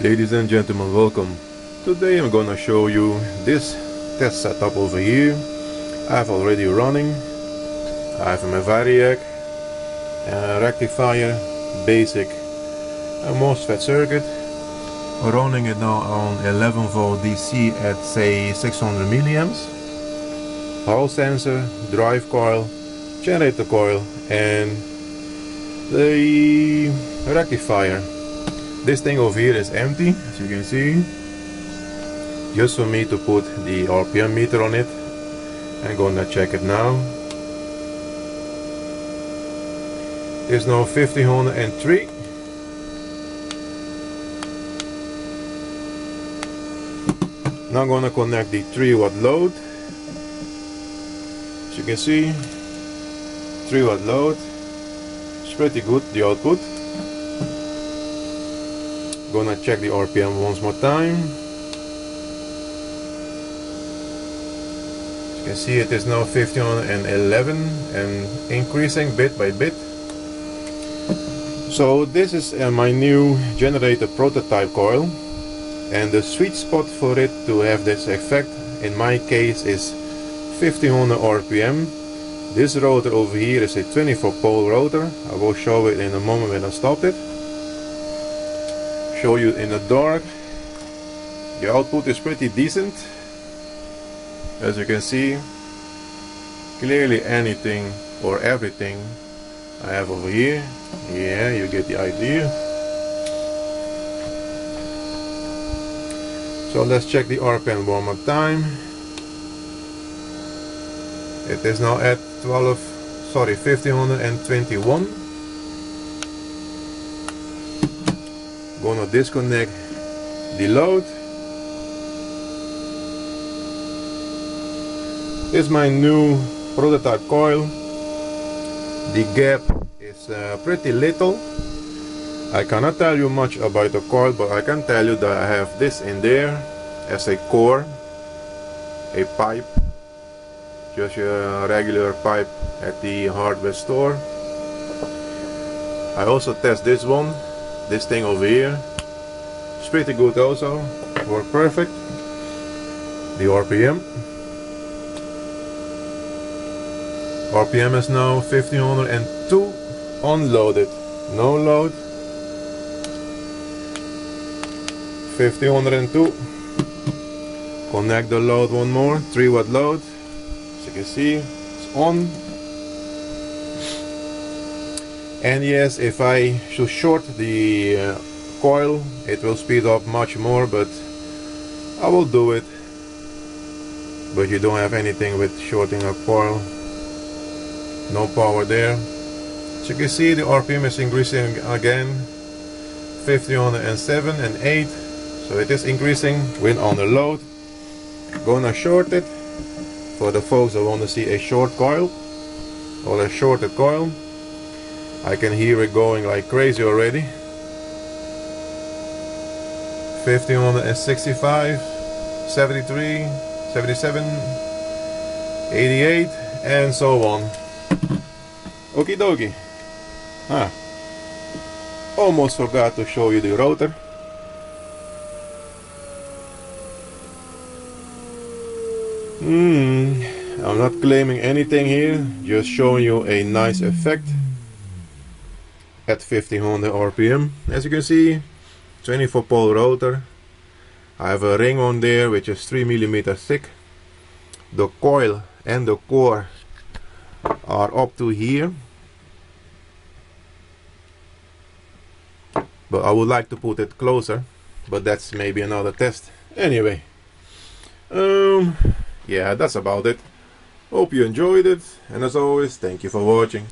Ladies and gentlemen, welcome. Today I'm gonna show you this test setup over here. I have already running. I have my variac, a rectifier, basic, a MOSFET circuit. Running it now on 11 volt DC at say 600 milliamps. Hall sensor, drive coil, generator coil, and the rectifier this thing over here is empty as you can see. Just for me to put the RPM meter on it. I'm gonna check it now. There's now 1503 now I'm gonna connect the 3 watt load. As you can see 3 watt load. It's pretty good the output Gonna check the RPM once more time. As you can see it is now 1511 and increasing bit by bit. So this is uh, my new generator prototype coil and the sweet spot for it to have this effect in my case is 1500 RPM. This rotor over here is a 24 pole rotor. I will show it in a moment when I stop it show you in the dark. The output is pretty decent. As you can see clearly anything or everything I have over here. Yeah you get the idea. So let's check the RPM one more time. It is now at 12 sorry 1521 gonna disconnect the load. This is my new prototype coil. The gap is uh, pretty little. I cannot tell you much about the coil but I can tell you that I have this in there as a core a pipe just a regular pipe at the hardware store. I also test this one this thing over here. It's pretty good also work perfect. The RPM RPM is now 1502 unloaded. No load. 1502 connect the load one more. 3 watt load. As you can see it's on and yes if I should short the uh, coil it will speed up much more but I will do it. But you don't have anything with shorting a coil. No power there. So you can see the RPM is increasing again. 1507 and 8 so it is increasing. When on the load. Gonna short it. For the folks that want to see a short coil or a shorted coil I can hear it going like crazy already. 1565 73 77 88 and so on. Okie dokie. Ah. almost forgot to show you the rotor Hmm, I'm not claiming anything here, just showing you a nice effect at 1500 RPM. As you can see, 24 pole rotor. I have a ring on there which is 3 millimeter thick. The coil and the core are up to here. But I would like to put it closer, but that's maybe another test. Anyway, um, yeah, that's about it. Hope you enjoyed it, and as always, thank you for watching.